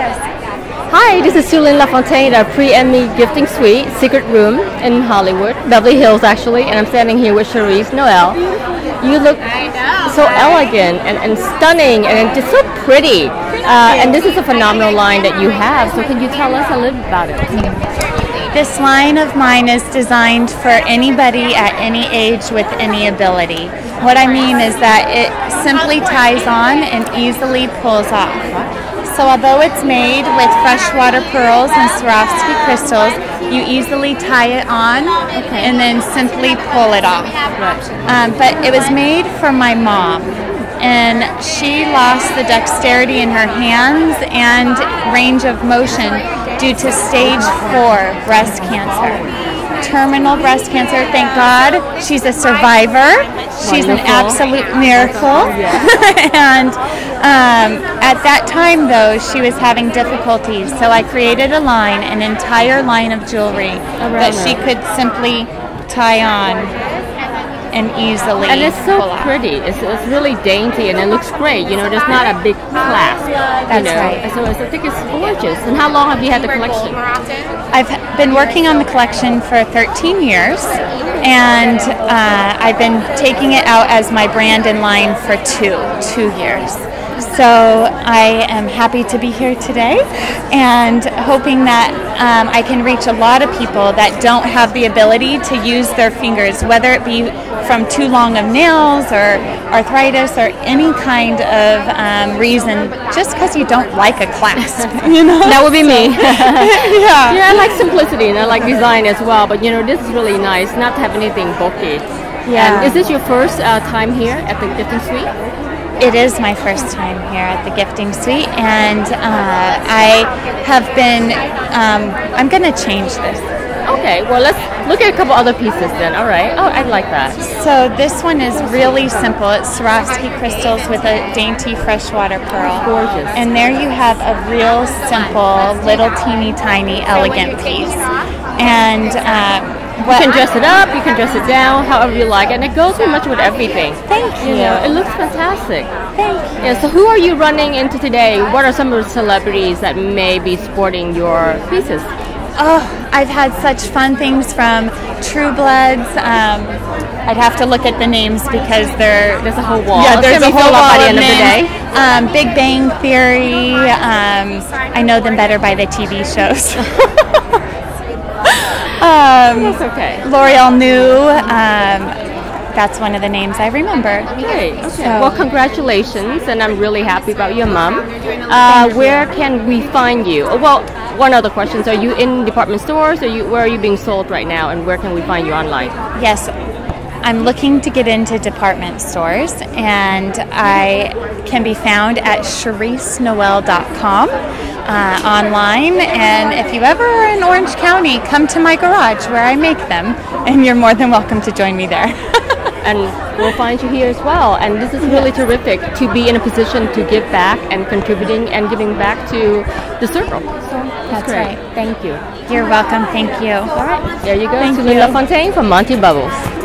Yes. Hi, this is Sulinh LaFontaine at Pre-Emmy Gifting Suite, Secret Room in Hollywood, Beverly Hills actually, and I'm standing here with Charise Noel. You look so elegant and, and stunning and just so pretty. Uh, and this is a phenomenal line that you have, so can you tell us a little about it? This line of mine is designed for anybody at any age with any ability. What I mean is that it simply ties on and easily pulls off. So although it's made with freshwater pearls and Swarovski crystals, you easily tie it on and then simply pull it off. Um, but it was made for my mom and she lost the dexterity in her hands and range of motion due to stage four breast cancer. Terminal breast cancer, thank God. She's a survivor. She's an absolute miracle. and um, at that time, though, she was having difficulties. So I created a line, an entire line of jewelry that she could simply tie on and easily And it's so pretty. It's, it's really dainty and it looks great. You know, there's not a big clasp. That's you know? right. So it's, I think it's gorgeous. And how long have you had the collection? I've been working on the collection for 13 years, and uh, I've been taking it out as my brand in line for two, two years. So I am happy to be here today, and hoping that um, I can reach a lot of people that don't have the ability to use their fingers, whether it be from too long of nails or arthritis or any kind of um, reason, just because you don't like a clasp, you know. That would be me. yeah. Yeah, I like simplicity and I like design as well. But you know, this is really nice not to have anything bulky. Yeah. And is this your first uh, time here at the gifting suite? It is my first time here at the gifting suite, and uh, I have been. Um, I'm going to change this. Okay, well let's look at a couple other pieces then. All right. Oh, I like that. So this one is really simple. It's Swarovski crystals with a dainty freshwater pearl. Gorgeous. And there you have a real simple, little teeny tiny, elegant piece. And uh, You can dress it up, you can dress it down, however you like, and it goes pretty much with everything. Thank You you. know, it looks fantastic. Thank you. Yeah. So who are you running into today? What are some of the celebrities that may be sporting your pieces? Oh, I've had such fun things from True Bloods. Um, I'd have to look at the names because they're There's a whole wall. Yeah, there's a whole wall by the of end of the names. day. Um, Big Bang Theory. Um, I know them better by the TV shows. um, That's okay. L'Oreal New. Um, that's one of the names I remember. Great. Okay. So- Well, congratulations, and I'm really happy about your mom. Uh, where can we find you? Oh, Well, one other question: Are you in department stores? Are you where are you being sold right now, and where can we find you online? Yes, I'm looking to get into department stores, and I can be found at ChariseNoel.com uh, online. And if you ever are in Orange County, come to my garage where I make them, and you're more than welcome to join me there. and we'll find you here as well. And this is really terrific to be in a position to give back and contributing and giving back to the circle. So that's, That's great. right. Thank you. You're welcome. Thank you. All right, there you go. Thank Sulinh you. LaFontaine from Montebubbles.